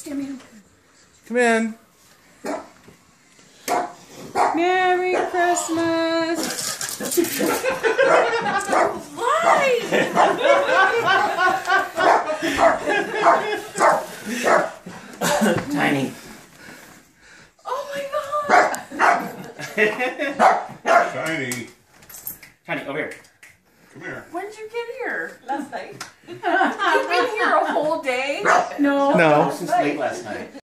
Stand Come in. Merry Christmas. Why? Tiny. Oh my god. Shiny. Tiny, over here. Come here. When did you get here? Last night. You've been here a whole day? No. Since late last night.